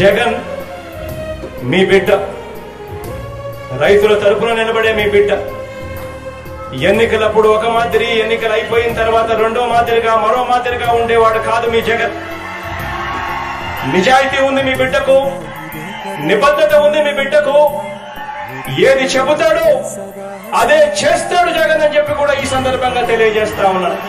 జగన్ మీ బిడ్డ. రైతుల తరపున నిలబడే మీ బిడ్డ. ఎన్నికలప్పుడు ఒక మాదిరి ఎన్నికలు అయిపోయిన తర్వాత రెండో మాదిరిగా మరో మాదిరిగా ఉండేవాడు కాదు మీ జగన్. నిజాయితీ ఉంది మీ బిడ్డకు నిబద్ధత ఉంది మీ బిడ్డకు. ఏది చెబుతాడో అదే చేస్తాడు జగన్ అని చెప్పి కూడా ఈ సందర్భంగా తెలియజేస్తా ఉన్నారు